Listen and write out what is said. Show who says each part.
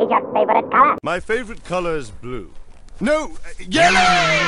Speaker 1: is your favorite color?
Speaker 2: My favorite color is blue. No, uh, yellow!